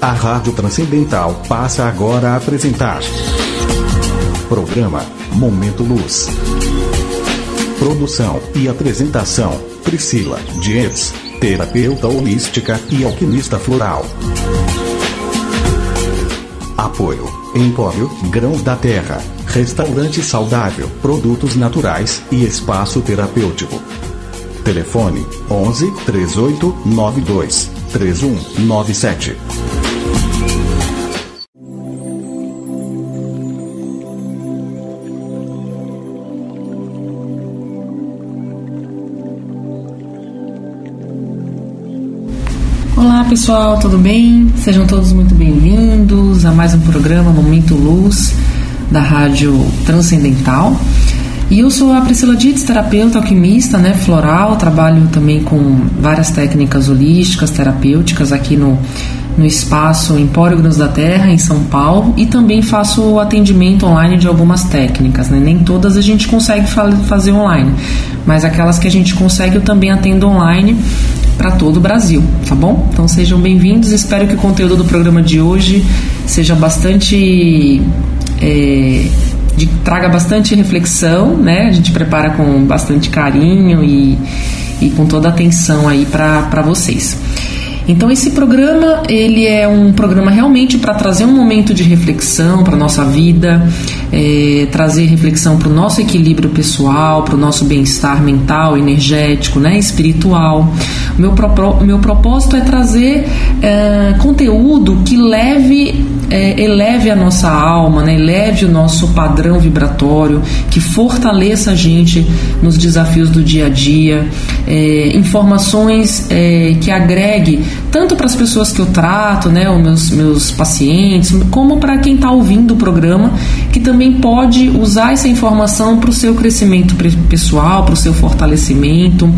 A Rádio Transcendental passa agora a apresentar. Programa Momento Luz. Produção e apresentação: Priscila Dias, terapeuta holística e alquimista floral. Apoio: Empório Grãos da Terra, Restaurante Saudável, Produtos Naturais e Espaço Terapêutico. Telefone 11 38 92 3197. Olá pessoal, tudo bem? Sejam todos muito bem-vindos a mais um programa Momento Luz da Rádio Transcendental. E eu sou a Priscila Dietz, terapeuta alquimista, né, floral, trabalho também com várias técnicas holísticas, terapêuticas aqui no, no espaço Empório Grãos da Terra, em São Paulo, e também faço atendimento online de algumas técnicas, né? Nem todas a gente consegue fazer online, mas aquelas que a gente consegue eu também atendo online para todo o Brasil, tá bom? Então sejam bem-vindos, espero que o conteúdo do programa de hoje seja bastante. É, de, traga bastante reflexão, né? A gente prepara com bastante carinho e, e com toda atenção aí para vocês. Então esse programa ele é um programa realmente para trazer um momento de reflexão para nossa vida, é, trazer reflexão para o nosso equilíbrio pessoal, para o nosso bem-estar mental, energético, né, espiritual. O meu, pro, meu propósito é trazer é, conteúdo que leve, é, eleve a nossa alma, né, eleve o nosso padrão vibratório, que fortaleça a gente nos desafios do dia a dia, é, informações é, que agregue tanto para as pessoas que eu trato, né, os meus, meus pacientes, como para quem está ouvindo o programa, que também pode usar essa informação para o seu crescimento pessoal, para o seu fortalecimento,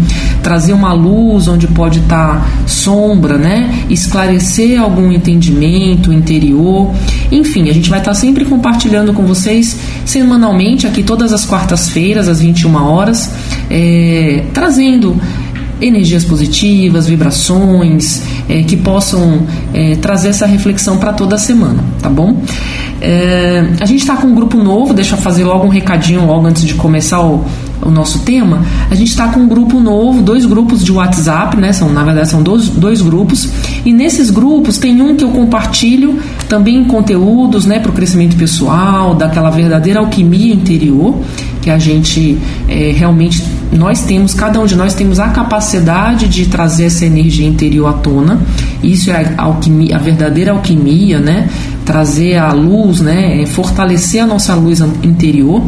trazer uma luz onde pode estar tá sombra, né, esclarecer algum entendimento interior. Enfim, a gente vai estar tá sempre compartilhando com vocês semanalmente, aqui todas as quartas-feiras, às 21 horas, é, trazendo energias positivas, vibrações, é, que possam é, trazer essa reflexão para toda a semana, tá bom? É, a gente está com um grupo novo, deixa eu fazer logo um recadinho logo antes de começar o, o nosso tema. A gente está com um grupo novo, dois grupos de WhatsApp, né? São, na verdade, são dois, dois grupos. E nesses grupos tem um que eu compartilho também conteúdos né, para o crescimento pessoal, daquela verdadeira alquimia interior que a gente é, realmente nós temos, cada um de nós temos a capacidade de trazer essa energia interior à tona. Isso é a alquimia, a verdadeira alquimia, né? Trazer a luz, né? É fortalecer a nossa luz interior.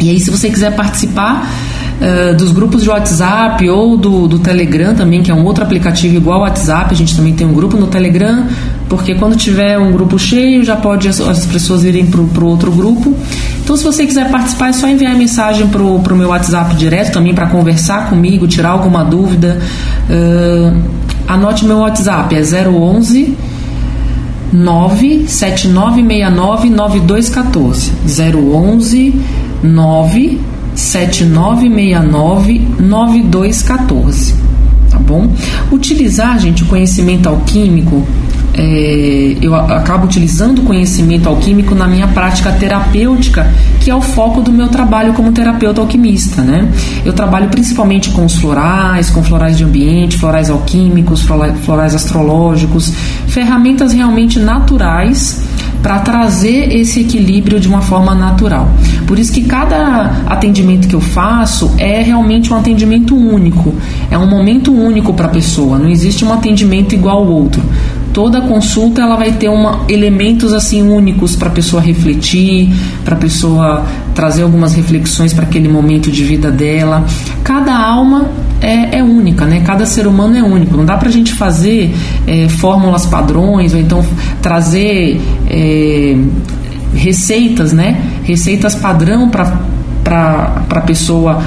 E aí, se você quiser participar uh, dos grupos de WhatsApp ou do, do Telegram também, que é um outro aplicativo igual ao WhatsApp, a gente também tem um grupo no Telegram, porque quando tiver um grupo cheio, já pode as, as pessoas irem para o outro grupo. Então, se você quiser participar, é só enviar mensagem para o meu WhatsApp direto também para conversar comigo, tirar alguma dúvida. Uh, anote meu WhatsApp, é 011 97969 9214 011 97969 9214 tá bom? Utilizar, gente, o conhecimento alquímico é, eu acabo utilizando o conhecimento alquímico na minha prática terapêutica, que é o foco do meu trabalho como terapeuta alquimista. Né? Eu trabalho principalmente com os florais, com florais de ambiente, florais alquímicos, florais astrológicos, ferramentas realmente naturais para trazer esse equilíbrio de uma forma natural. Por isso que cada atendimento que eu faço é realmente um atendimento único, é um momento único para a pessoa, não existe um atendimento igual ao outro toda consulta ela vai ter uma, elementos assim únicos para a pessoa refletir, para a pessoa trazer algumas reflexões para aquele momento de vida dela. Cada alma é, é, única, né? Cada ser humano é único. Não dá para a gente fazer é, fórmulas padrões ou então trazer é, receitas, né? Receitas padrão para para a pessoa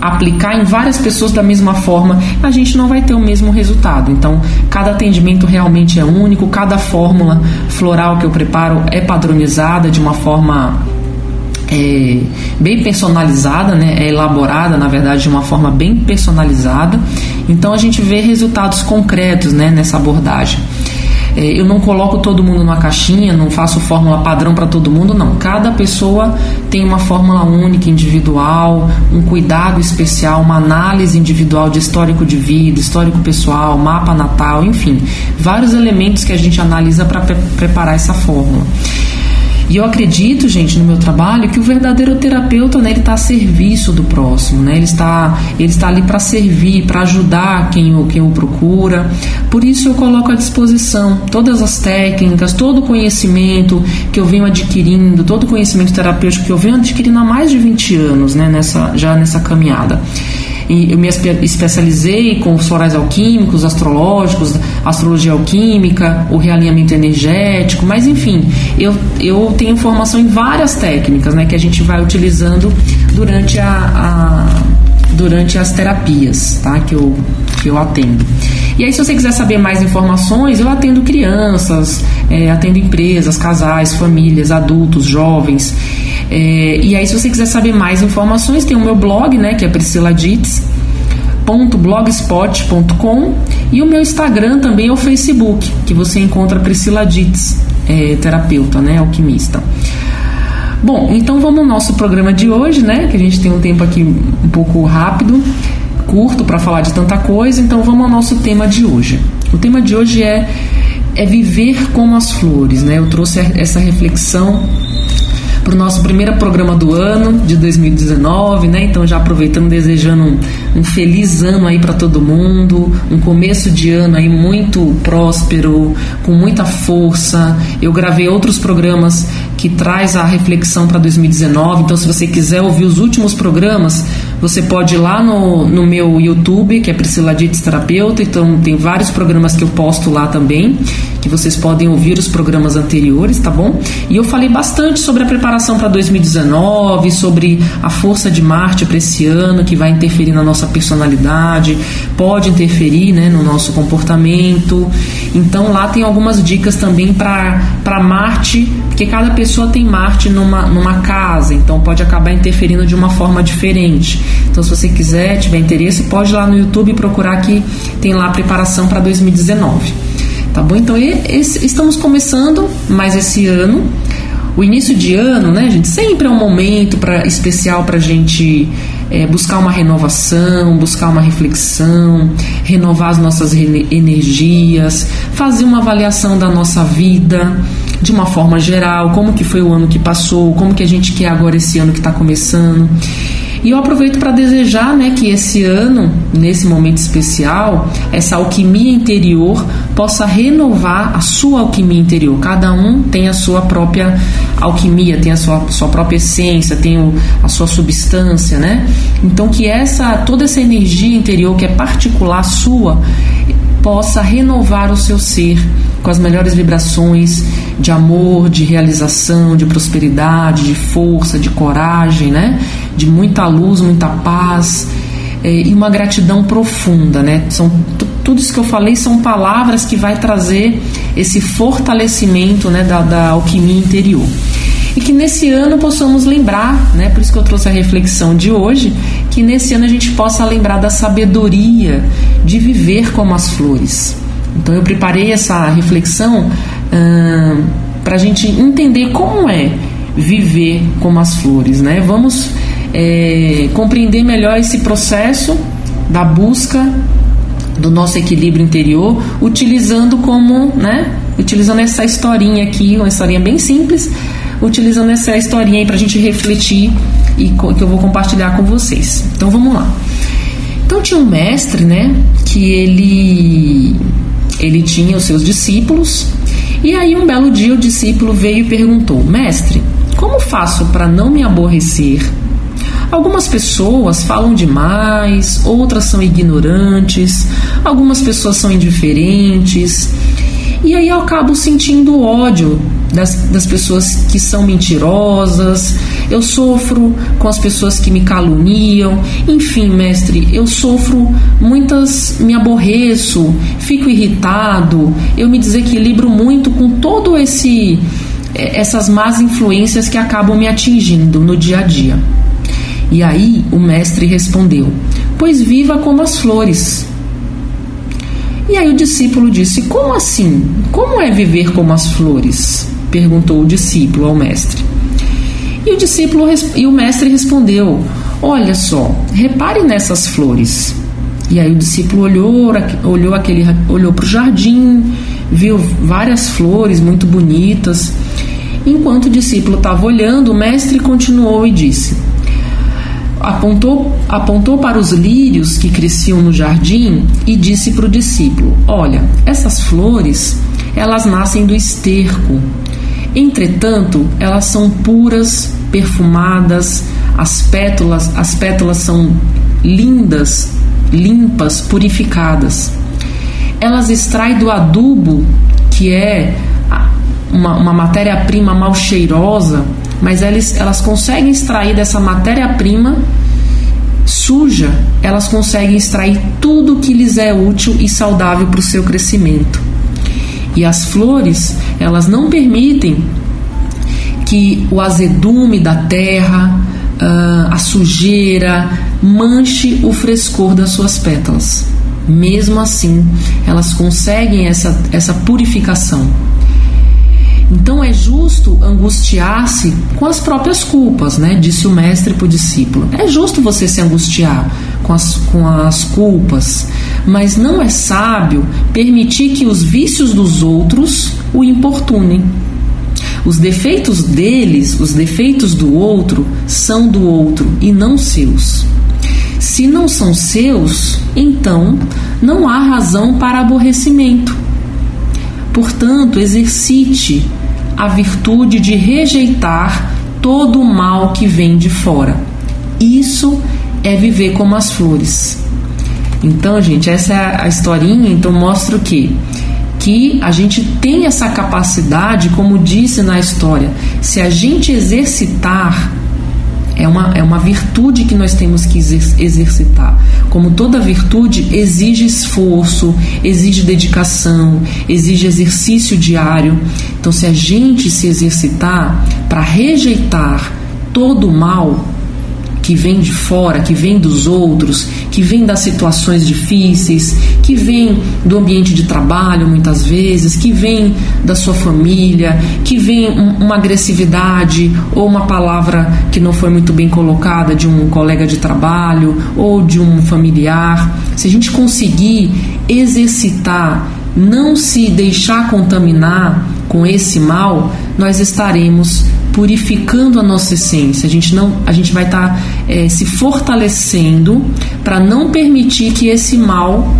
aplicar em várias pessoas da mesma forma, a gente não vai ter o mesmo resultado. Então, cada atendimento realmente é único, cada fórmula floral que eu preparo é padronizada de uma forma é, bem personalizada, né? é elaborada, na verdade, de uma forma bem personalizada. Então, a gente vê resultados concretos né? nessa abordagem. É, eu não coloco todo mundo numa caixinha, não faço fórmula padrão para todo mundo, não. Cada pessoa tem uma fórmula única, individual, um cuidado especial, uma análise individual de histórico de vida, histórico pessoal, mapa natal, enfim, vários elementos que a gente analisa para pre preparar essa fórmula. E eu acredito, gente, no meu trabalho, que o verdadeiro terapeuta, né, ele está a serviço do próximo, né? Ele está, ele está ali para servir, para ajudar quem o, quem o procura. Por isso eu coloco à disposição todas as técnicas, todo o conhecimento que eu venho adquirindo, todo o conhecimento terapêutico que eu venho adquirindo há mais de 20 anos, né, nessa, já nessa caminhada. E eu me especializei com os florais alquímicos, astrológicos, astrologia alquímica, o realinhamento energético, mas enfim, eu, eu tenho formação em várias técnicas né, que a gente vai utilizando durante, a, a durante as terapias tá, que, eu, que eu atendo. E aí, se você quiser saber mais informações, eu atendo crianças, é, atendo empresas, casais, famílias, adultos, jovens. É, e aí, se você quiser saber mais informações, tem o meu blog, né, que é prisciladits.blogspot.com e o meu Instagram também é o Facebook, que você encontra Priscila Dites, é, terapeuta, né, alquimista. Bom, então vamos ao nosso programa de hoje, né, que a gente tem um tempo aqui um pouco rápido, curto para falar de tanta coisa, então vamos ao nosso tema de hoje. O tema de hoje é é viver como as flores, né? Eu trouxe essa reflexão para o nosso primeiro programa do ano de 2019, né? Então já aproveitando, desejando um, um feliz ano aí para todo mundo, um começo de ano aí muito próspero, com muita força. Eu gravei outros programas que traz a reflexão para 2019. Então, se você quiser ouvir os últimos programas, você pode ir lá no, no meu YouTube, que é Priscila Dites Terapeuta. Então, tem vários programas que eu posto lá também, que vocês podem ouvir os programas anteriores, tá bom? E eu falei bastante sobre a preparação para 2019, sobre a força de Marte para esse ano, que vai interferir na nossa personalidade, pode interferir né, no nosso comportamento. Então, lá tem algumas dicas também para Marte, porque cada pessoa tem Marte numa, numa casa, então pode acabar interferindo de uma forma diferente. Então, se você quiser, tiver interesse, pode ir lá no YouTube procurar que tem lá a preparação para 2019. Tá bom? Então, estamos começando mais esse ano. O início de ano, né, gente, sempre é um momento pra, especial para a gente é, buscar uma renovação, buscar uma reflexão, renovar as nossas energias, fazer uma avaliação da nossa vida de uma forma geral, como que foi o ano que passou, como que a gente quer agora esse ano que está começando. E eu aproveito para desejar né, que esse ano, nesse momento especial, essa alquimia interior possa renovar a sua alquimia interior. Cada um tem a sua própria alquimia, tem a sua, sua própria essência, tem o, a sua substância, né? Então que essa toda essa energia interior que é particular sua possa renovar o seu ser com as melhores vibrações de amor, de realização, de prosperidade, de força, de coragem, né? De muita luz, muita paz é, e uma gratidão profunda, né? São tudo isso que eu falei são palavras que vai trazer esse fortalecimento, né, da, da alquimia interior e que nesse ano possamos lembrar, né? Por isso que eu trouxe a reflexão de hoje, que nesse ano a gente possa lembrar da sabedoria de viver como as flores. Então eu preparei essa reflexão para a gente entender como é viver como as flores, né? Vamos é, compreender melhor esse processo da busca do nosso equilíbrio interior, utilizando como, né? Utilizando essa historinha aqui, uma historinha bem simples, utilizando essa historinha aí para a gente refletir e que eu vou compartilhar com vocês. Então vamos lá. Então tinha um mestre, né? Que ele ele tinha os seus discípulos e aí um belo dia o discípulo veio e perguntou: Mestre, como faço para não me aborrecer? Algumas pessoas falam demais, outras são ignorantes, algumas pessoas são indiferentes. E aí eu acabo sentindo ódio das, das pessoas que são mentirosas, eu sofro com as pessoas que me caluniam, enfim, mestre, eu sofro muitas, me aborreço, fico irritado, eu me desequilibro muito com todo esse eh, essas más influências que acabam me atingindo no dia a dia. E aí o mestre respondeu: Pois viva como as flores. E aí o discípulo disse: Como assim? Como é viver como as flores? Perguntou o discípulo ao mestre. E o discípulo e o mestre respondeu: Olha só, repare nessas flores. E aí o discípulo olhou, olhou aquele, olhou para o jardim, viu várias flores muito bonitas. Enquanto o discípulo estava olhando, o mestre continuou e disse: apontou, apontou para os lírios que cresciam no jardim e disse para o discípulo: Olha, essas flores, elas nascem do esterco. Entretanto, elas são puras, perfumadas, as pétalas, as pétalas são lindas, limpas, purificadas. Elas extraem do adubo, que é uma, uma matéria-prima mal cheirosa, mas elas, elas conseguem extrair dessa matéria-prima suja, elas conseguem extrair tudo que lhes é útil e saudável para o seu crescimento. E as flores, elas não permitem que o azedume da terra, ah, a sujeira, manche o frescor das suas pétalas. Mesmo assim, elas conseguem essa, essa purificação. Então é justo angustiar-se com as próprias culpas, né? Disse o mestre para o discípulo. É justo você se angustiar com as, com as culpas, mas não é sábio permitir que os vícios dos outros o importunem. Os defeitos deles, os defeitos do outro, são do outro e não seus. Se não são seus, então não há razão para aborrecimento. Portanto, exercite a virtude de rejeitar todo o mal que vem de fora. Isso é viver como as flores. Então, gente, essa é a historinha, então mostra o quê? Que a gente tem essa capacidade, como disse na história, se a gente exercitar é uma, é uma virtude que nós temos que exercitar. Como toda virtude, exige esforço, exige dedicação, exige exercício diário. Então, se a gente se exercitar para rejeitar todo o mal, que vem de fora, que vem dos outros, que vem das situações difíceis, que vem do ambiente de trabalho muitas vezes, que vem da sua família, que vem uma agressividade ou uma palavra que não foi muito bem colocada de um colega de trabalho ou de um familiar. Se a gente conseguir exercitar, não se deixar contaminar com esse mal, nós estaremos purificando a nossa essência. A gente não, a gente vai estar tá, é, se fortalecendo para não permitir que esse mal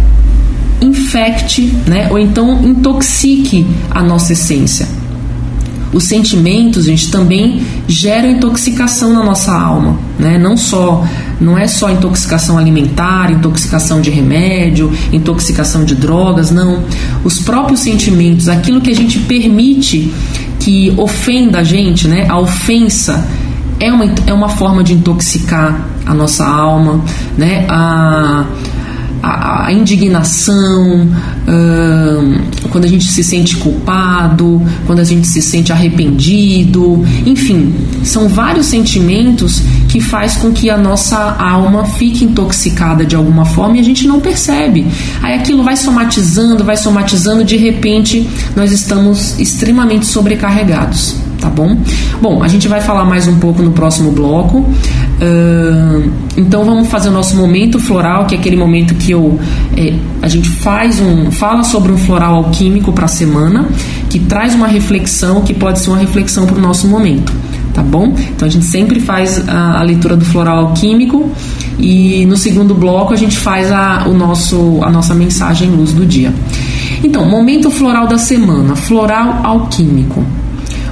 infecte, né, ou então intoxique a nossa essência. Os sentimentos, gente, também geram intoxicação na nossa alma, né? Não só, não é só intoxicação alimentar, intoxicação de remédio, intoxicação de drogas, não. Os próprios sentimentos, aquilo que a gente permite que ofenda a gente, né? A ofensa é uma, é uma forma de intoxicar a nossa alma, né? A, a, indignação, quando a gente se sente culpado, quando a gente se sente arrependido, enfim, são vários sentimentos que faz com que a nossa alma fique intoxicada de alguma forma e a gente não percebe. Aí aquilo vai somatizando, vai somatizando, de repente nós estamos extremamente sobrecarregados tá bom? Bom, a gente vai falar mais um pouco no próximo bloco. Uh, então vamos fazer o nosso momento floral, que é aquele momento que eu, é, a gente faz um, fala sobre um floral alquímico para a semana, que traz uma reflexão, que pode ser uma reflexão para o nosso momento, tá bom? Então a gente sempre faz a, a, leitura do floral alquímico e no segundo bloco a gente faz a, o nosso, a nossa mensagem luz do dia. Então, momento floral da semana, floral alquímico.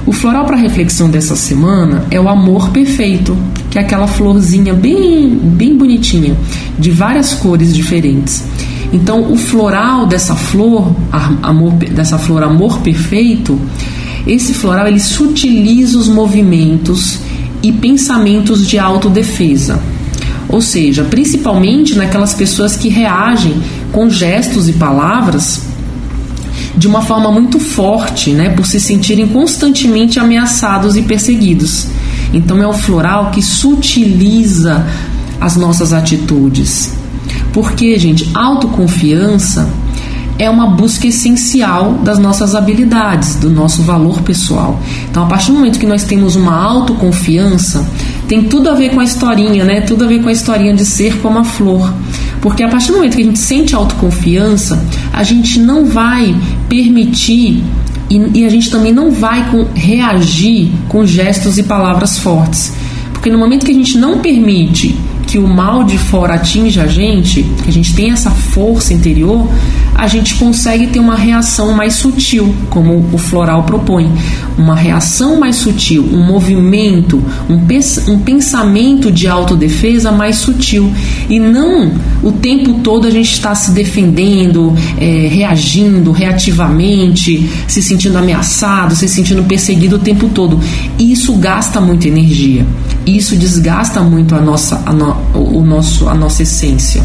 O floral para reflexão dessa semana é o amor perfeito, que é aquela florzinha bem, bem bonitinha, de várias cores diferentes. Então, o floral dessa flor, amor, dessa flor amor perfeito, esse floral ele sutiliza os movimentos e pensamentos de autodefesa. Ou seja, principalmente naquelas pessoas que reagem com gestos e palavras de uma forma muito forte, né, por se sentirem constantemente ameaçados e perseguidos. Então é o floral que sutiliza as nossas atitudes. Porque, gente, autoconfiança é uma busca essencial das nossas habilidades, do nosso valor pessoal. Então, a partir do momento que nós temos uma autoconfiança, tem tudo a ver com a historinha, né? Tudo a ver com a historinha de ser como a flor. Porque a partir do momento que a gente sente autoconfiança, a gente não vai permitir e, e a gente também não vai com, reagir com gestos e palavras fortes. Porque no momento que a gente não permite que o mal de fora atinja a gente, que a gente tem essa força interior, a gente consegue ter uma reação mais sutil, como o floral propõe. Uma reação mais sutil, um movimento, um, um pensamento de autodefesa mais sutil. E não o tempo todo a gente está se defendendo, é, reagindo reativamente, se sentindo ameaçado, se sentindo perseguido o tempo todo. Isso gasta muita energia. Isso desgasta muito a nossa, a no, o nosso, a nossa essência.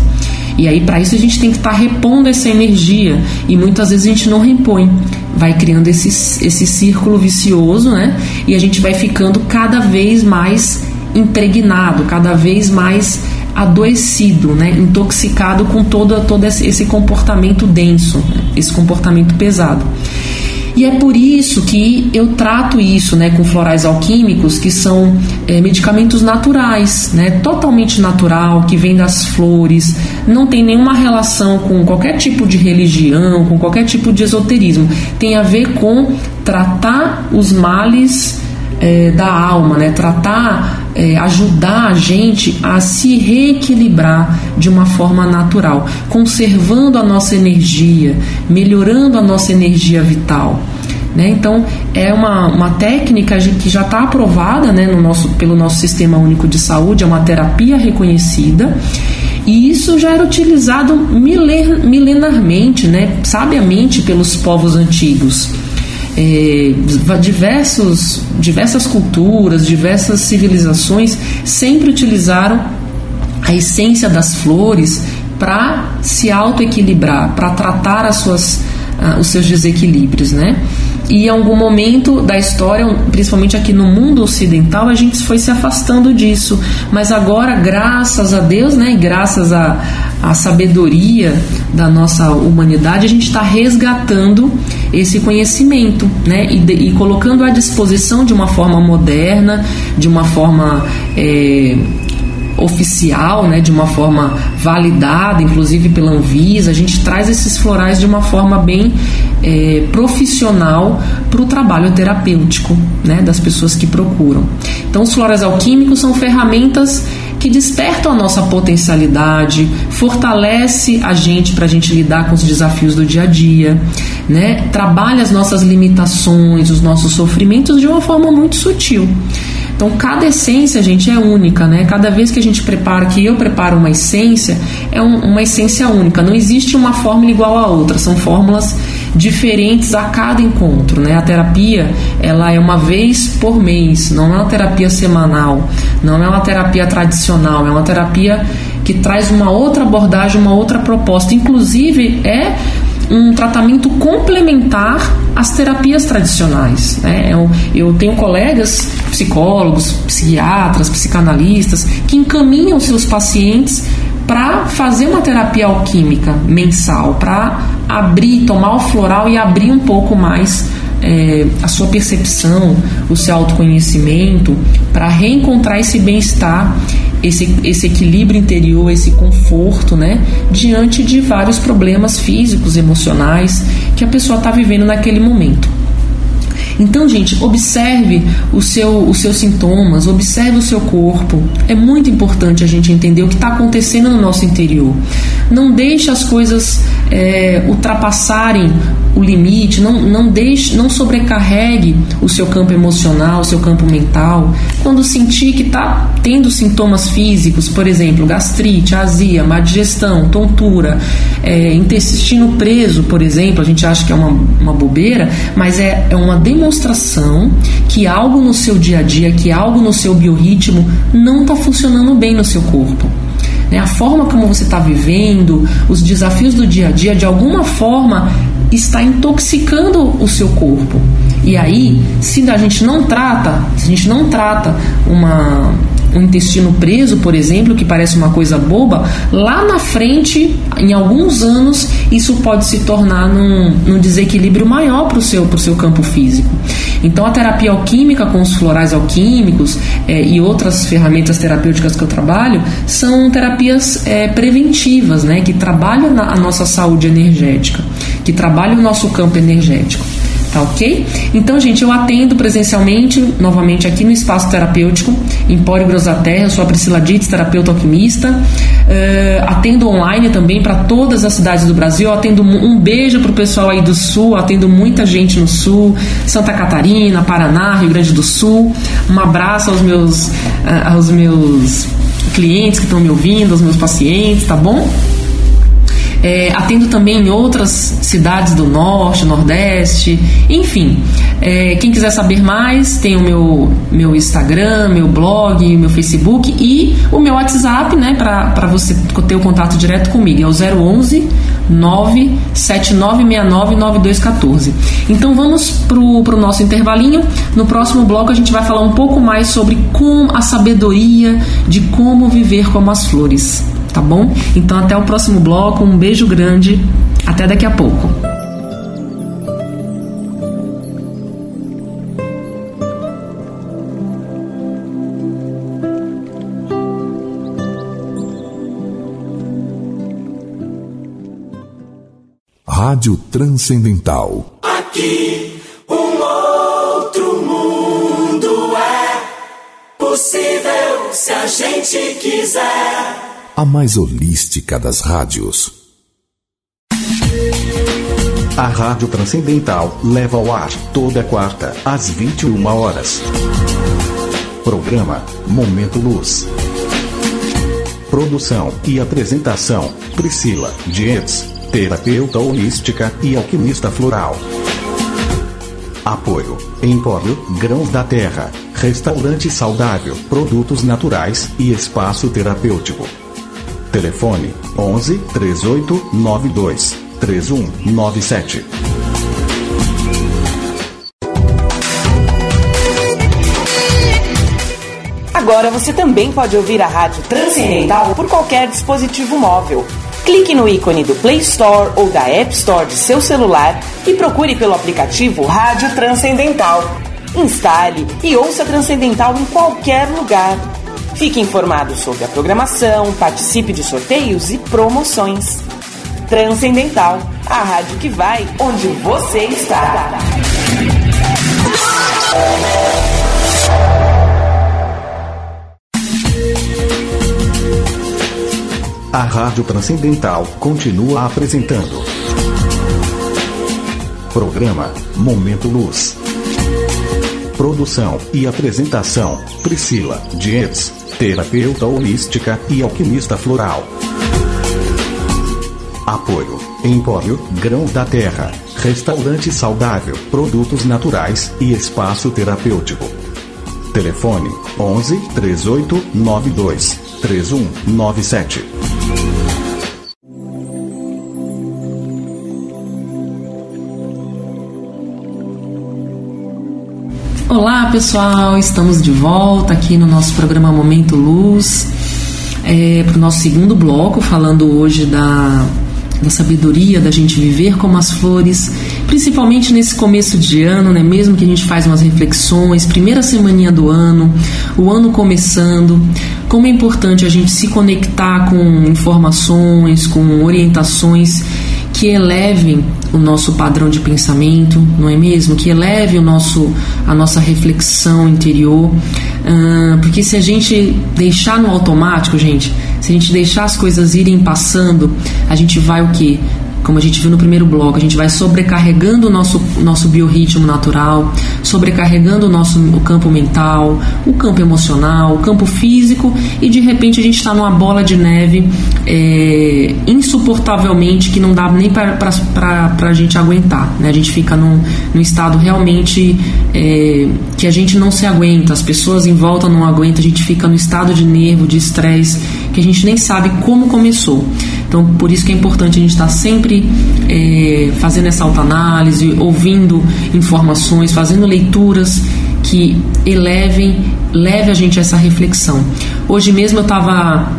E aí, para isso, a gente tem que estar tá repondo essa energia. E muitas vezes a gente não repõe. Vai criando esse, esse círculo vicioso, né? E a gente vai ficando cada vez mais impregnado, cada vez mais adoecido, né? intoxicado com todo, todo esse comportamento denso, esse comportamento pesado. E é por isso que eu trato isso né, com florais alquímicos, que são é, medicamentos naturais, né, totalmente natural, que vem das flores, não tem nenhuma relação com qualquer tipo de religião, com qualquer tipo de esoterismo. Tem a ver com tratar os males é, da alma, né? tratar, é, ajudar a gente a se reequilibrar de uma forma natural, conservando a nossa energia, melhorando a nossa energia vital. Né? Então, é uma, uma técnica que já está aprovada né, no nosso, pelo nosso Sistema Único de Saúde, é uma terapia reconhecida. E isso já era utilizado milenarmente, né, sabiamente pelos povos antigos é, diversos, diversas culturas, diversas civilizações sempre utilizaram a essência das flores para se autoequilibrar, para tratar as suas, uh, os seus desequilíbrios, né? E em algum momento da história, principalmente aqui no mundo ocidental, a gente foi se afastando disso. Mas agora, graças a Deus, né, e graças à, à sabedoria da nossa humanidade, a gente está resgatando esse conhecimento, né, e, de, e, colocando à disposição de uma forma moderna, de uma forma é, oficial, né, de uma forma validada, inclusive pela Anvisa. A gente traz esses florais de uma forma bem é, profissional para o trabalho terapêutico né, das pessoas que procuram. Então, os florais alquímicos são ferramentas que despertam a nossa potencialidade, fortalece a gente para a gente lidar com os desafios do dia a dia, né? trabalha as nossas limitações, os nossos sofrimentos de uma forma muito sutil. Então, cada essência, gente, é única, né? Cada vez que a gente prepara, que eu preparo uma essência, é um, uma essência única. Não existe uma fórmula igual a outra, são fórmulas diferentes a cada encontro, né? A terapia, ela é uma vez por mês, não é uma terapia semanal, não é uma terapia tradicional, é uma terapia que traz uma outra abordagem, uma outra proposta. Inclusive, é um tratamento complementar às terapias tradicionais. Né? Eu, eu tenho colegas psicólogos, psiquiatras, psicanalistas que encaminham seus pacientes para fazer uma terapia alquímica mensal, para abrir, tomar o floral e abrir um pouco mais é, a sua percepção, o seu autoconhecimento, para reencontrar esse bem-estar esse, esse equilíbrio interior, esse conforto, né? Diante de vários problemas físicos, emocionais que a pessoa está vivendo naquele momento. Então, gente, observe o seu, os seus sintomas, observe o seu corpo. É muito importante a gente entender o que está acontecendo no nosso interior. Não deixe as coisas é, ultrapassarem o limite, não, não deixe, não sobrecarregue o seu campo emocional, o seu campo mental. Quando sentir que está tendo sintomas físicos, por exemplo, gastrite, azia, má digestão, tontura, é, intestino preso, por exemplo, a gente acha que é uma, uma bobeira, mas é, é uma demonstração que algo no seu dia a dia, que algo no seu biorritmo não está funcionando bem no seu corpo. Né? A forma como você está vivendo, os desafios do dia a dia, de alguma forma está intoxicando o seu corpo. E aí, se a gente não trata, se a gente não trata uma um intestino preso, por exemplo, que parece uma coisa boba, lá na frente, em alguns anos, isso pode se tornar num, num desequilíbrio maior para o seu, seu campo físico. Então, a terapia alquímica com os florais alquímicos é, e outras ferramentas terapêuticas que eu trabalho são terapias é, preventivas, né, que trabalham na, a nossa saúde energética, que trabalham o nosso campo energético. Tá ok? Então, gente, eu atendo presencialmente, novamente aqui no Espaço Terapêutico, em Pório Grosso da Terra. Eu sou a Priscila Dietz, terapeuta alquimista. Uh, atendo online também para todas as cidades do Brasil. Eu atendo um beijo para o pessoal aí do Sul. Atendo muita gente no Sul, Santa Catarina, Paraná, Rio Grande do Sul. Um abraço aos meus, uh, aos meus clientes que estão me ouvindo, aos meus pacientes, tá bom? É, atendo também em outras cidades do norte, nordeste, enfim. É, quem quiser saber mais, tem o meu, meu Instagram, meu blog, meu Facebook e o meu WhatsApp, né, para você ter o contato direto comigo. É o 011 979699214. Então vamos pro, pro nosso intervalinho. No próximo bloco a gente vai falar um pouco mais sobre como a sabedoria de como viver como as flores tá bom? Então até o próximo bloco, um beijo grande, até daqui a pouco. Rádio Transcendental. Aqui um outro mundo é possível se a gente quiser a mais holística das rádios. A Rádio Transcendental leva ao ar toda quarta, às 21 horas. Programa Momento Luz. Produção e apresentação: Priscila Dietz, terapeuta holística e alquimista floral. Apoio: Empório Grãos da Terra, Restaurante Saudável, Produtos Naturais e Espaço Terapêutico. Telefone 11 3892 3197. Agora você também pode ouvir a Rádio Transcendental por qualquer dispositivo móvel. Clique no ícone do Play Store ou da App Store de seu celular e procure pelo aplicativo Rádio Transcendental. Instale e ouça Transcendental em qualquer lugar Fique informado sobre a programação, participe de sorteios e promoções. Transcendental, a rádio que vai onde você está. A Rádio Transcendental continua apresentando. Programa Momento Luz. Produção e apresentação: Priscila Dietz terapeuta holística e alquimista floral. Apoio: Empório Grãos da Terra, Restaurante Saudável, Produtos Naturais e Espaço Terapêutico. Telefone: 11 3892 3197. Olá pessoal, estamos de volta aqui no nosso programa Momento Luz, é, para o nosso segundo bloco, falando hoje da, da sabedoria da gente viver como as flores, principalmente nesse começo de ano, né? Mesmo que a gente faz umas reflexões, primeira semaninha do ano, o ano começando, como é importante a gente se conectar com informações, com orientações que elevem o nosso padrão de pensamento, não é mesmo? Que eleve o nosso, a nossa reflexão interior. Uh, porque se a gente deixar no automático, gente, se a gente deixar as coisas irem passando, a gente vai o quê? Como a gente viu no primeiro bloco, a gente vai sobrecarregando o nosso, nosso biorritmo natural, sobrecarregando o nosso o campo mental, o campo emocional, o campo físico, e de repente a gente está numa bola de neve é, insuportavelmente que não dá nem para a gente aguentar. Né? A gente fica num, num estado realmente é, que a gente não se aguenta, as pessoas em volta não aguentam, a gente fica no estado de nervo, de estresse, que a gente nem sabe como começou. Então, por isso que é importante a gente estar sempre é, fazendo essa autoanálise, ouvindo informações, fazendo leituras que elevem, leve a gente a essa reflexão. Hoje mesmo eu estava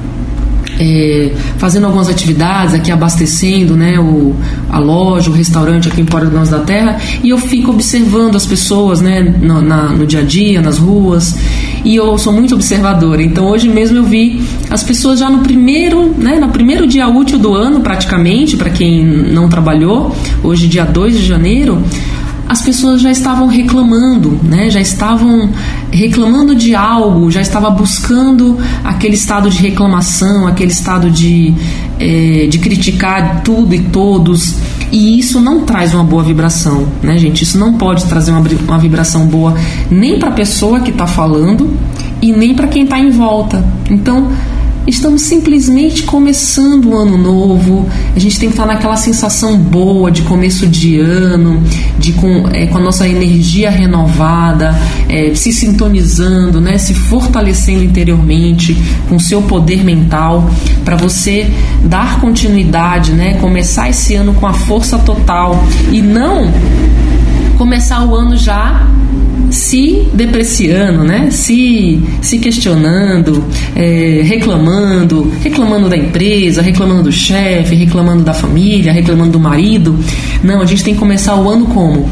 é, fazendo algumas atividades aqui, abastecendo né, o, a loja, o restaurante aqui em Porto Grãos da Terra, e eu fico observando as pessoas né, no, na, no dia a dia, nas ruas, e eu sou muito observadora. Então hoje mesmo eu vi as pessoas já no primeiro, né, no primeiro dia útil do ano, praticamente, para quem não trabalhou, hoje dia 2 de janeiro, as pessoas já estavam reclamando, né? já estavam reclamando de algo, já estava buscando aquele estado de reclamação, aquele estado de, é, de criticar tudo e todos. E isso não traz uma boa vibração, né, gente? Isso não pode trazer uma, uma vibração boa nem para a pessoa que está falando e nem para quem está em volta. Então, Estamos simplesmente começando o ano novo, a gente tem que estar naquela sensação boa de começo de ano, de com, é, com a nossa energia renovada, é, se sintonizando, né, se fortalecendo interiormente com o seu poder mental, para você dar continuidade, né, começar esse ano com a força total e não começar o ano já se depreciando, né? se, se questionando, é, reclamando, reclamando da empresa, reclamando do chefe, reclamando da família, reclamando do marido. Não, a gente tem que começar o ano como?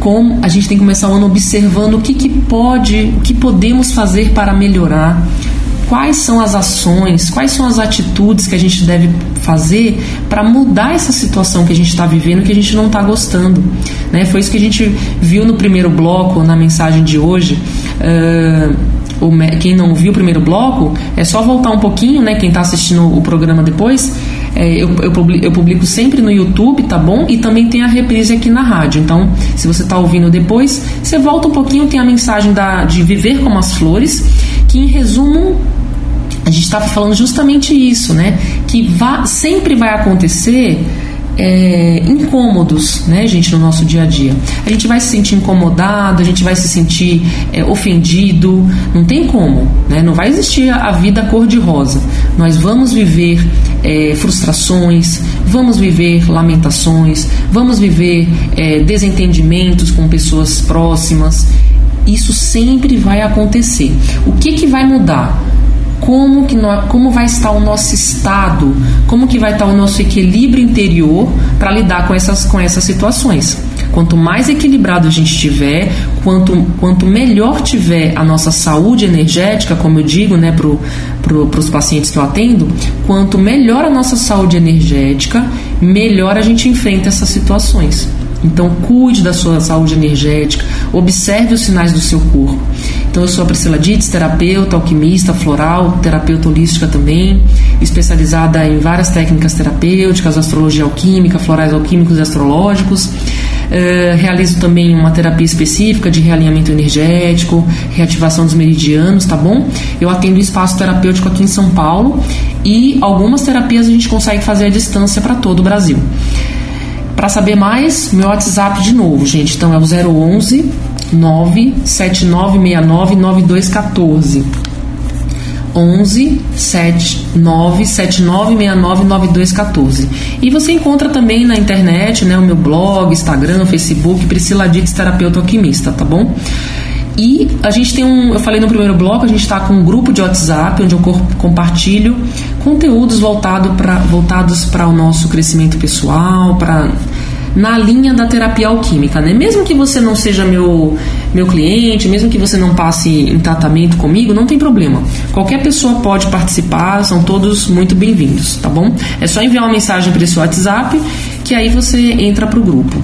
Como a gente tem que começar o ano observando o que, que pode, o que podemos fazer para melhorar, quais são as ações, quais são as atitudes que a gente deve fazer para mudar essa situação que a gente está vivendo que a gente não está gostando. Né? Foi isso que a gente viu no primeiro bloco, na mensagem de hoje. Uh, quem não viu o primeiro bloco, é só voltar um pouquinho, né? Quem está assistindo o programa depois, é, eu, eu, publico, eu, publico, sempre no YouTube, tá bom? E também tem a reprise aqui na rádio. Então, se você está ouvindo depois, você volta um pouquinho, tem a mensagem da, de Viver como as Flores, que em resumo a gente estava falando justamente isso, né? Que vá, sempre vai acontecer é, incômodos, né, gente, no nosso dia a dia. A gente vai se sentir incomodado, a gente vai se sentir é, ofendido, não tem como, né? Não vai existir a vida cor-de-rosa. Nós vamos viver é, frustrações, vamos viver lamentações, vamos viver é, desentendimentos com pessoas próximas. Isso sempre vai acontecer. O que, que vai mudar? Como que nós, como vai estar o nosso estado, como que vai estar o nosso equilíbrio interior para lidar com essas, com essas situações. Quanto mais equilibrado a gente tiver, quanto, quanto melhor tiver a nossa saúde energética, como eu digo né, para pro, os pacientes que eu atendo, quanto melhor a nossa saúde energética, melhor a gente enfrenta essas situações. Então, cuide da sua saúde energética, observe os sinais do seu corpo. Então, eu sou a Priscila Dites, terapeuta, alquimista, floral, terapeuta holística também, especializada em várias técnicas terapêuticas, astrologia alquímica, florais alquímicos e astrológicos. Uh, realizo também uma terapia específica de realinhamento energético, reativação dos meridianos, tá bom? Eu atendo espaço terapêutico aqui em São Paulo e algumas terapias a gente consegue fazer à distância para todo o Brasil. Para saber mais, meu WhatsApp de novo, gente. Então é o 011 97969 9214. 11 797969 9214. E você encontra também na internet, né, o meu blog, Instagram, Facebook, Priscila Dites Terapeuta Alquimista, tá bom? E a gente tem um, eu falei no primeiro bloco, a gente está com um grupo de WhatsApp onde eu compartilho conteúdos voltado pra, voltados para o nosso crescimento pessoal, para na linha da terapia alquímica, né? Mesmo que você não seja meu meu cliente, mesmo que você não passe em tratamento comigo, não tem problema. Qualquer pessoa pode participar, são todos muito bem-vindos, tá bom? É só enviar uma mensagem para esse WhatsApp que aí você entra pro grupo.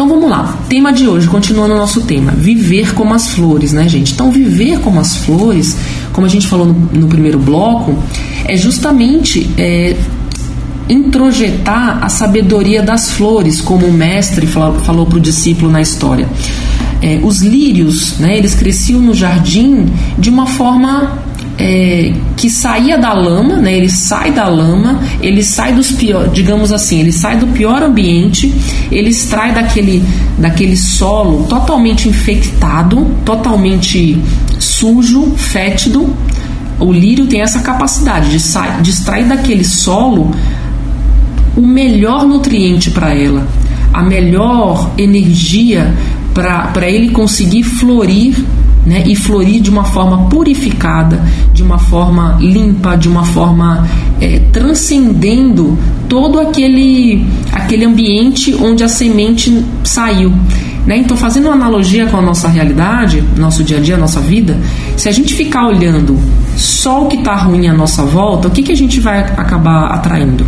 Então vamos lá, tema de hoje, continuando o nosso tema, viver como as flores, né, gente? Então, viver como as flores, como a gente falou no, no primeiro bloco, é justamente é, introjetar a sabedoria das flores, como o mestre falou para o discípulo na história. É, os lírios, né, eles cresciam no jardim de uma forma é, que saía da lama, né? Ele sai da lama, ele sai dos pior, digamos assim, ele sai do pior ambiente, ele extrai daquele, daquele solo totalmente infectado, totalmente sujo, fétido. O lírio tem essa capacidade de, sair, de extrair daquele solo o melhor nutriente para ela, a melhor energia para ele conseguir florir né, e florir de uma forma purificada, de uma forma limpa, de uma forma é, transcendendo todo aquele, aquele ambiente onde a semente saiu. Né? Então, fazendo uma analogia com a nossa realidade, nosso dia a dia, nossa vida, se a gente ficar olhando só o que está ruim à nossa volta, o que, que a gente vai acabar atraindo?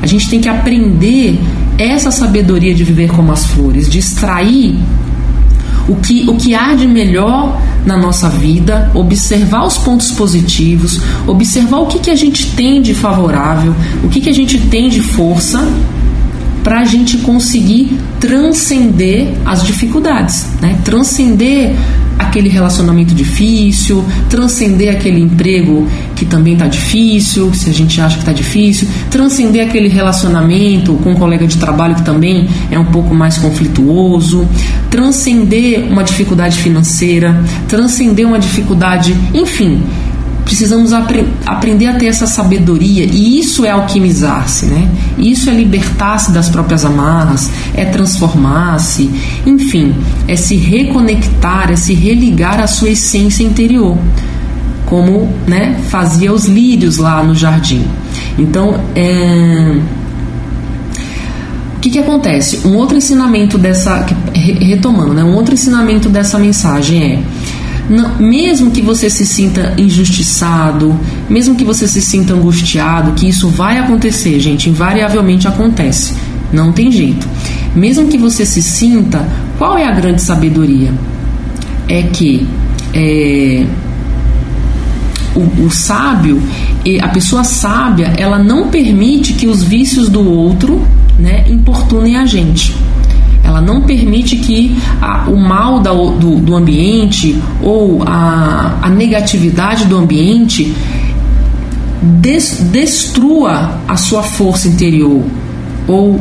A gente tem que aprender essa sabedoria de viver como as flores, de extrair o que, o que há de melhor na nossa vida, observar os pontos positivos, observar o que, que a gente tem de favorável, o que, que a gente tem de força para a gente conseguir transcender as dificuldades, né? transcender aquele relacionamento difícil, transcender aquele emprego que também está difícil, se a gente acha que está difícil, transcender aquele relacionamento com um colega de trabalho que também é um pouco mais conflituoso, transcender uma dificuldade financeira, transcender uma dificuldade, enfim, precisamos apre aprender a ter essa sabedoria e isso é alquimizar-se, né? Isso é libertar-se das próprias amarras, é transformar-se, enfim, é se reconectar, é se religar à sua essência interior, como, né, fazia os lírios lá no jardim. Então, é... o que que acontece? Um outro ensinamento dessa, retomando, né? Um outro ensinamento dessa mensagem é mesmo que você se sinta injustiçado, mesmo que você se sinta angustiado, que isso vai acontecer, gente, invariavelmente acontece, não tem jeito. Mesmo que você se sinta, qual é a grande sabedoria? É que é, o, o sábio, a pessoa sábia, ela não permite que os vícios do outro né, importunem a gente. Ela não permite que a, o mal da, do, do, ambiente ou a, a negatividade do ambiente des, destrua a sua força interior ou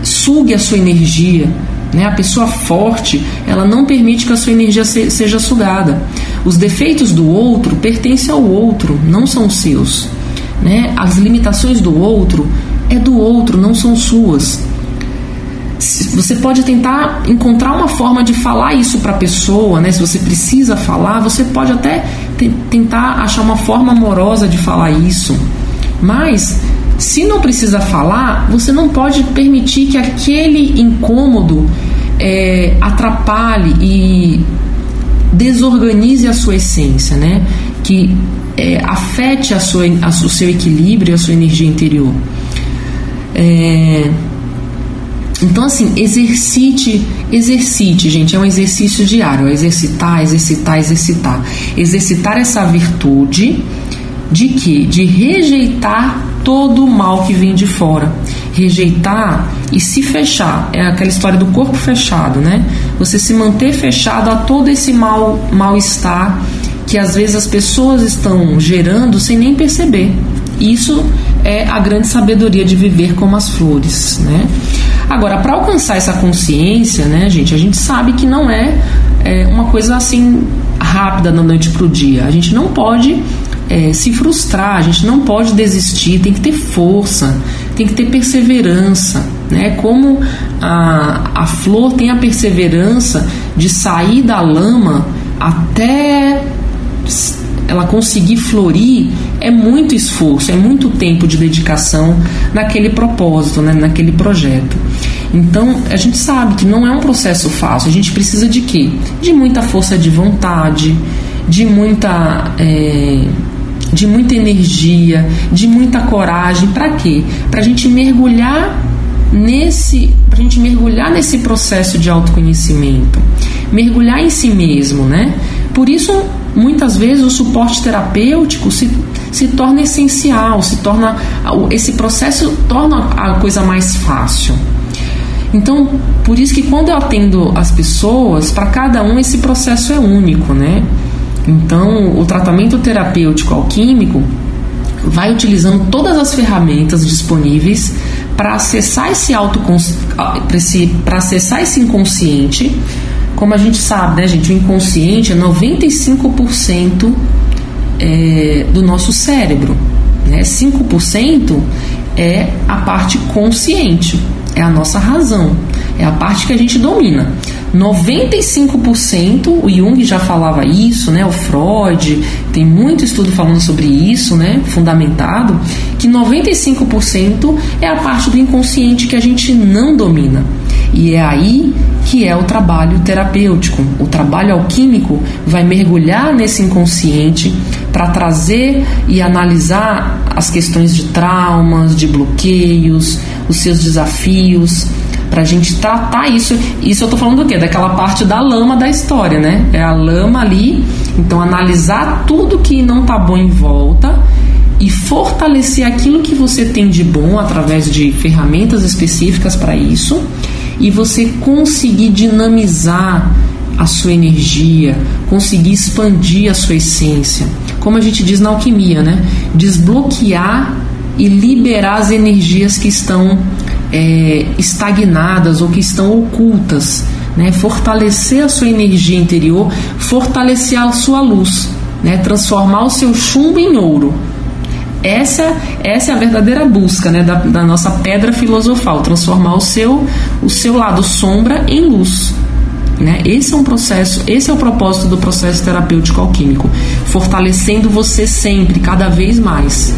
sugue a sua energia. Né? A pessoa forte, ela não permite que a sua energia se, seja sugada. Os defeitos do outro pertencem ao outro, não são seus. Né? As limitações do outro é do outro, não são suas você pode tentar encontrar uma forma de falar isso para a pessoa, né? Se você precisa falar, você pode até tentar achar uma forma amorosa de falar isso. Mas se não precisa falar, você não pode permitir que aquele incômodo é, atrapalhe e desorganize a sua essência, né? Que é, afete a sua, a, o seu equilíbrio, a sua energia interior. É, então, assim, exercite, exercite, gente, é um exercício diário, é exercitar, exercitar, exercitar. Exercitar essa virtude de que? De rejeitar todo o mal que vem de fora. Rejeitar e se fechar. É aquela história do corpo fechado, né? Você se manter fechado a todo esse mal, mal-estar que às vezes as pessoas estão gerando sem nem perceber. Isso é a grande sabedoria de viver como as flores, né? Agora, para alcançar essa consciência, né, gente, a gente sabe que não é, é uma coisa assim rápida da noite para o dia. A gente não pode é, se frustrar, a gente não pode desistir, tem que ter força, tem que ter perseverança. Né? Como a, a flor tem a perseverança de sair da lama até ela conseguir florir é muito esforço, é muito tempo de dedicação naquele propósito, né, naquele projeto. Então, a gente sabe que não é um processo fácil. A gente precisa de quê? De muita força de vontade, de muita. É, de muita energia, de muita coragem. Para quê? Para a gente mergulhar nesse, para a gente mergulhar nesse processo de autoconhecimento, mergulhar em si mesmo, né? Por isso muitas vezes o suporte terapêutico se, se torna essencial, se torna esse processo torna a coisa mais fácil. Então, por isso que quando eu atendo as pessoas, para cada um esse processo é único, né? Então, o tratamento terapêutico alquímico vai utilizando todas as ferramentas disponíveis para acessar esse auto para acessar esse inconsciente como a gente sabe, né, gente, o inconsciente é 95% é, do nosso cérebro. Né? 5% é a parte consciente, é a nossa razão, é a parte que a gente domina. 95%, o Jung já falava isso, né? O Freud tem muito estudo falando sobre isso, né? Fundamentado, que 95% é a parte do inconsciente que a gente não domina. E é aí que é o trabalho terapêutico. O trabalho alquímico vai mergulhar nesse inconsciente para trazer e analisar as questões de traumas, de bloqueios, os seus desafios, para a gente tratar isso. Isso eu tô falando do quê? Daquela parte da lama da história, né? É a lama ali. Então, analisar tudo que não tá bom em volta e fortalecer aquilo que você tem de bom através de ferramentas específicas para isso e você conseguir dinamizar a sua energia, conseguir expandir a sua essência. Como a gente diz na alquimia, né? Desbloquear e liberar as energias que estão é, estagnadas ou que estão ocultas. Né? Fortalecer a sua energia interior, fortalecer a sua luz, né? transformar o seu chumbo em ouro. Essa, essa é a verdadeira busca né, da, da nossa pedra filosofal, transformar o seu, o seu lado sombra em luz. Né? Esse é um processo, esse é o propósito do processo terapêutico alquímico, fortalecendo você sempre, cada vez mais.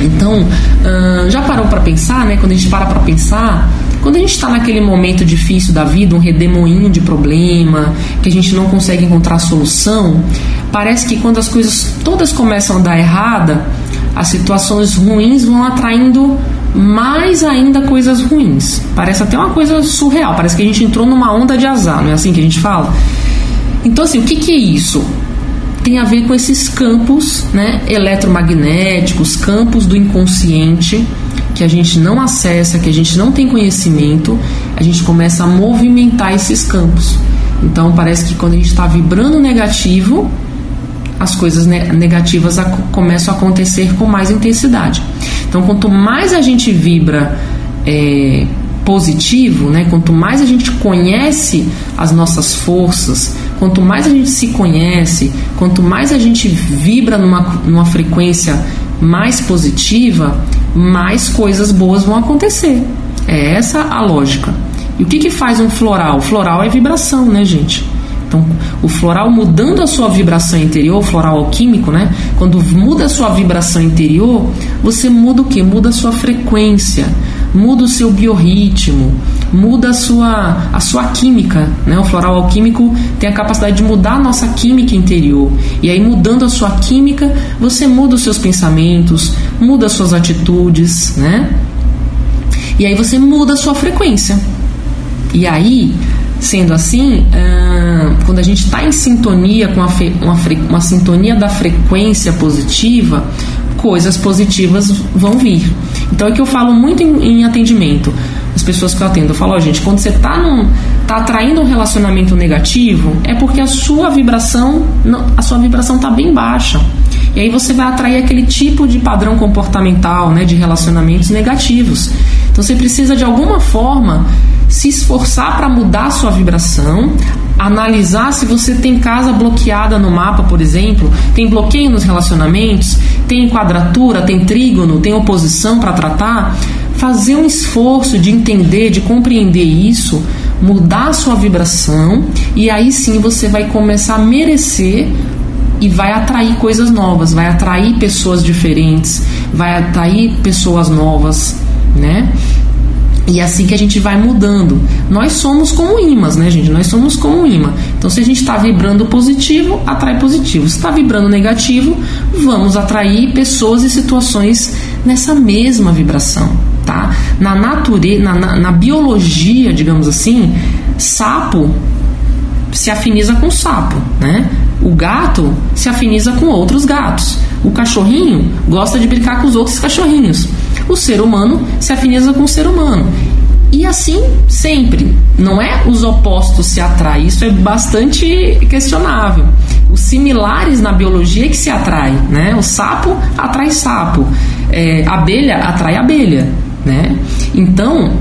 Então, uh, já parou para pensar, né? Quando a gente para para pensar, quando a gente está naquele momento difícil da vida, um redemoinho de problema, que a gente não consegue encontrar solução, parece que quando as coisas todas começam a dar errada, as situações ruins vão atraindo mais ainda coisas ruins. Parece até uma coisa surreal, parece que a gente entrou numa onda de azar, não é assim que a gente fala? Então, assim, o que, que é isso? tem a ver com esses campos né, eletromagnéticos, campos do inconsciente que a gente não acessa, que a gente não tem conhecimento, a gente começa a movimentar esses campos. Então parece que quando a gente está vibrando negativo, as coisas negativas começam a acontecer com mais intensidade. Então quanto mais a gente vibra é, positivo, né, quanto mais a gente conhece as nossas forças, Quanto mais a gente se conhece, quanto mais a gente vibra numa, numa frequência mais positiva, mais coisas boas vão acontecer. É essa a lógica. E o que, que faz um floral? Floral é vibração, né, gente? Então, o floral mudando a sua vibração interior, o floral alquímico, né? Quando muda a sua vibração interior, você muda o que? Muda a sua frequência, muda o seu biorritmo, muda a sua, a sua química. Né? O floral alquímico tem a capacidade de mudar a nossa química interior. E aí, mudando a sua química, você muda os seus pensamentos, muda as suas atitudes, né? E aí você muda a sua frequência. E aí, sendo assim, quando a gente está em sintonia com uma, uma sintonia da frequência positiva, coisas positivas vão vir. Então é que eu falo muito em, em atendimento as pessoas que eu atendo. Eu falo, ó, oh, gente, quando você está tá atraindo um relacionamento negativo, é porque a sua vibração, a sua vibração está bem baixa. E aí você vai atrair aquele tipo de padrão comportamental, né, de relacionamentos negativos. Então você precisa de alguma forma se esforçar para mudar a sua vibração, analisar se você tem casa bloqueada no mapa, por exemplo, tem bloqueio nos relacionamentos, tem quadratura, tem trígono, tem oposição para tratar, fazer um esforço de entender, de compreender isso, mudar sua vibração e aí sim você vai começar a merecer e vai atrair coisas novas, vai atrair pessoas diferentes, vai atrair pessoas novas, né? E é assim que a gente vai mudando. Nós somos como imãs, né, gente? Nós somos como imã. Então, se a gente está vibrando positivo, atrai positivo. Se está vibrando negativo, vamos atrair pessoas e situações nessa mesma vibração, tá? Na natureza, na, na, na biologia, digamos assim, sapo se afiniza com sapo, né? O gato se afiniza com outros gatos. O cachorrinho gosta de brincar com os outros cachorrinhos o ser humano se afiniza com o ser humano. E assim sempre. Não é os opostos se atraem. Isso é bastante questionável. Os similares na biologia é que se atraem. Né? O sapo atrai sapo. É, abelha atrai abelha. Né? Então,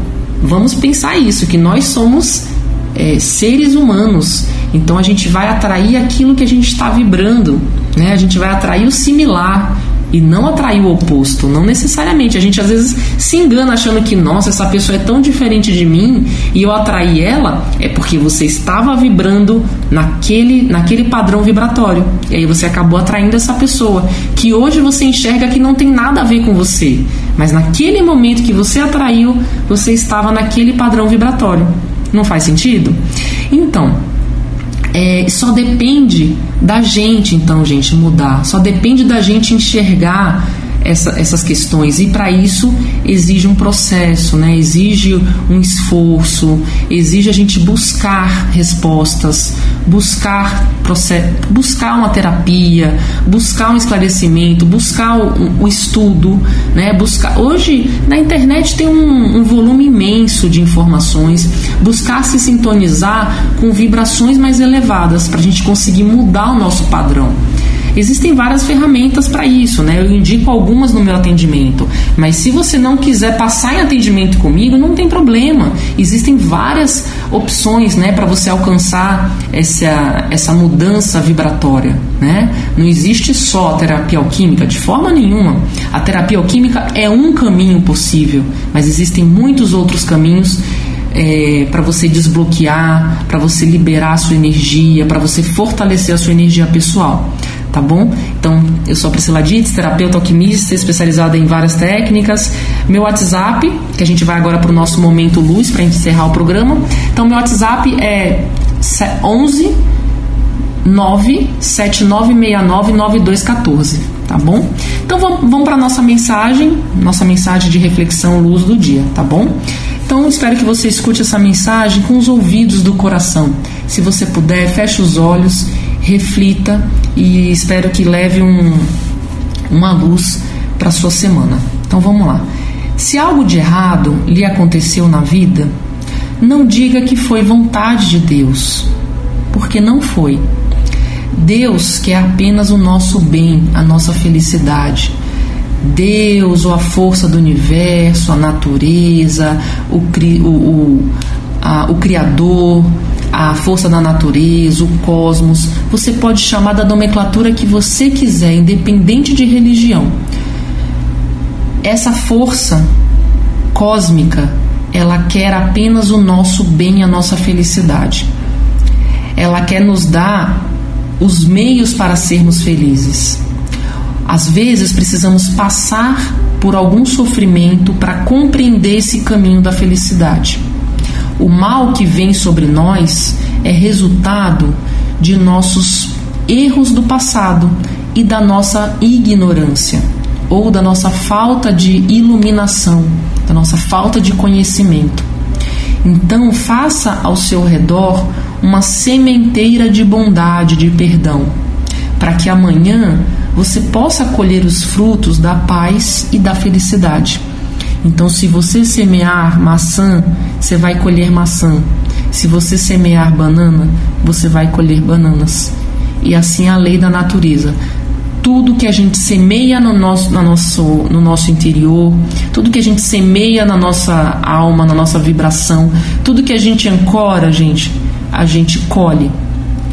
vamos pensar isso, que nós somos é, seres humanos. Então a gente vai atrair aquilo que a gente está vibrando. Né? A gente vai atrair o similar. E não atrair o oposto, não necessariamente. A gente às vezes se engana achando que, nossa, essa pessoa é tão diferente de mim e eu atraí ela, é porque você estava vibrando naquele, naquele padrão vibratório. E aí você acabou atraindo essa pessoa que hoje você enxerga que não tem nada a ver com você, mas naquele momento que você atraiu, você estava naquele padrão vibratório. Não faz sentido? Então, é, só depende da gente, então, gente, mudar. Só depende da gente enxergar essa, essas questões e para isso exige um processo, né? exige um esforço, exige a gente buscar respostas, buscar processo, buscar uma terapia, buscar um esclarecimento, buscar o, o estudo, né? buscar hoje na internet tem um, um volume imenso de informações, buscar se sintonizar com vibrações mais elevadas para a gente conseguir mudar o nosso padrão. Existem várias ferramentas para isso, né? Eu indico algumas no meu atendimento, mas se você não quiser passar em atendimento comigo, não tem problema. Existem várias opções, né, para você alcançar essa, essa mudança vibratória, né? Não existe só a terapia alquímica de forma nenhuma. A terapia alquímica é um caminho possível, mas existem muitos outros caminhos é, para você desbloquear, para você liberar a sua energia, para você fortalecer a sua energia pessoal tá bom? Então, eu sou a Priscila Dietz, terapeuta alquimista, especializada em várias técnicas. Meu WhatsApp, que a gente vai agora para o nosso momento luz para encerrar o programa. Então, meu WhatsApp é 11 979699214, tá bom? Então vamos, vamos para nossa mensagem, nossa mensagem de reflexão luz do dia, tá bom? Então espero que você escute essa mensagem com os ouvidos do coração. Se você puder, feche os olhos reflita e espero que leve um, uma luz para sua semana. Então vamos lá. Se algo de errado lhe aconteceu na vida, não diga que foi vontade de Deus, porque não foi. Deus quer apenas o nosso bem, a nossa felicidade. Deus ou a força do universo, a natureza, o, o, o, a, o Criador, a força da natureza, o cosmos. Você pode chamar da nomenclatura que você quiser, independente de religião. Essa força cósmica, ela quer apenas o nosso bem, a nossa felicidade. Ela quer nos dar os meios para sermos felizes. Às vezes precisamos passar por algum sofrimento para compreender esse caminho da felicidade. O mal que vem sobre nós é resultado de nossos erros do passado e da nossa ignorância ou da nossa falta de iluminação, da nossa falta de conhecimento. Então, faça ao seu redor uma sementeira de bondade, de perdão, para que amanhã você possa colher os frutos da paz e da felicidade. Então, se você semear maçã, você vai colher maçã. Se você semear banana, você vai colher bananas. E assim é a lei da natureza. Tudo que a gente semeia no nosso, no nosso, no nosso interior, tudo que a gente semeia na nossa alma, na nossa vibração, tudo que a gente ancora, gente, a gente colhe.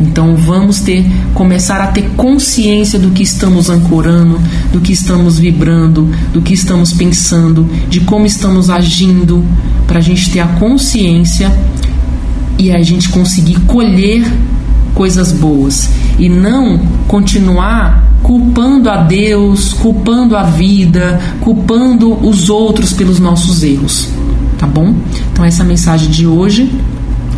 Então vamos ter começar a ter consciência do que estamos ancorando, do que estamos vibrando, do que estamos pensando, de como estamos agindo, para a gente ter a consciência e a gente conseguir colher coisas boas e não continuar culpando a Deus, culpando a vida, culpando os outros pelos nossos erros, tá bom? Então essa é a mensagem de hoje.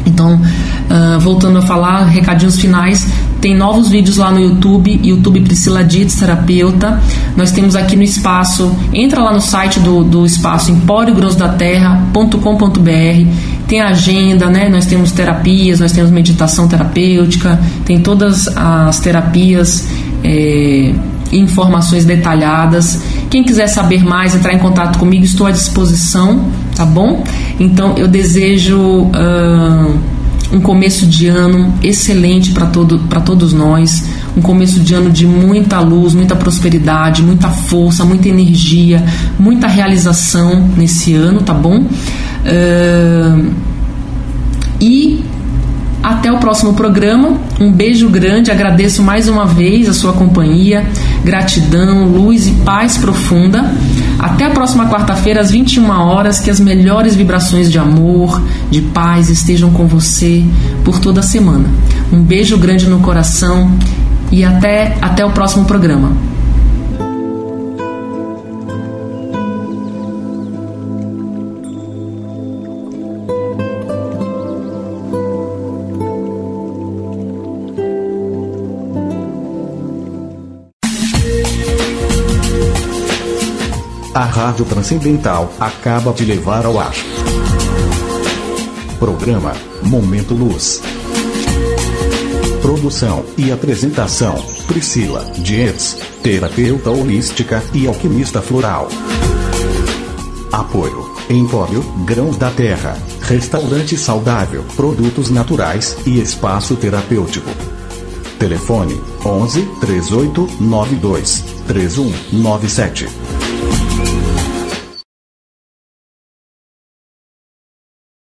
Então, uh, voltando a falar, recadinhos finais. Tem novos vídeos lá no YouTube, YouTube Priscila Dietz, terapeuta. Nós temos aqui no espaço, entra lá no site do, do espaço empóriogrossdaterra.com.br. Tem agenda, né? Nós temos terapias, nós temos meditação terapêutica, tem todas as terapias. É, informações detalhadas. Quem quiser saber mais, entrar em contato comigo, estou à disposição, tá bom? Então eu desejo uh, um começo de ano excelente para todo, todos nós, um começo de ano de muita luz, muita prosperidade, muita força, muita energia, muita realização nesse ano, tá bom? Uh, e até o próximo programa. Um beijo grande. Agradeço mais uma vez a sua companhia. Gratidão, luz e paz profunda. Até a próxima quarta-feira, às 21 horas. Que as melhores vibrações de amor, de paz estejam com você por toda a semana. Um beijo grande no coração e até, até o próximo programa. A Rádio Transcendental acaba de levar ao ar. Programa Momento Luz. Produção e apresentação: Priscila Dias, terapeuta holística e alquimista floral. Apoio: Empório Grãos da Terra, Restaurante Saudável, Produtos Naturais e Espaço Terapêutico. Telefone: 11 3892 3197.